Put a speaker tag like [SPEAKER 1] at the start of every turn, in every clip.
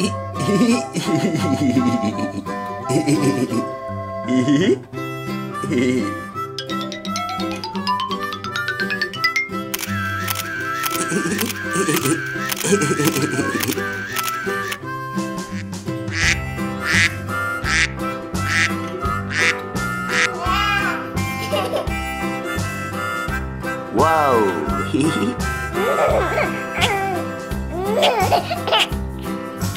[SPEAKER 1] Wow!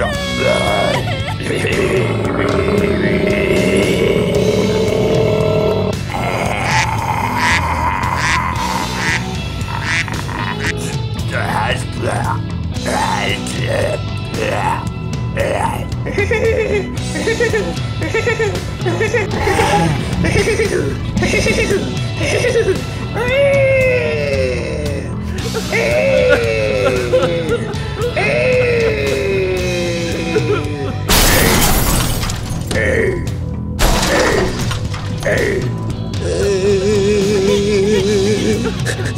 [SPEAKER 1] Hehehehe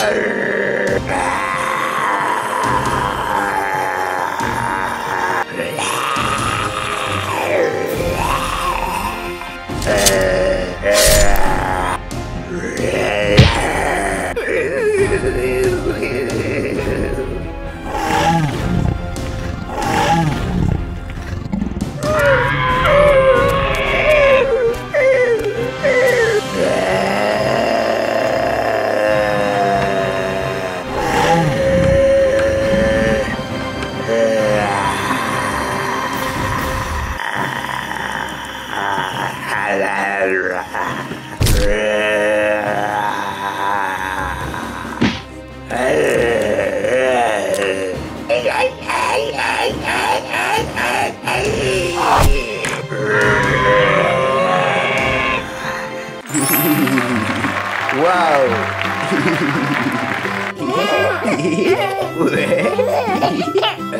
[SPEAKER 1] Shame. Uau!